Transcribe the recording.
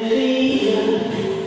Savior.